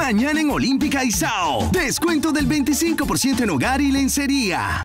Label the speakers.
Speaker 1: Mañana en Olímpica y Sao. Descuento del 25% en hogar y lencería.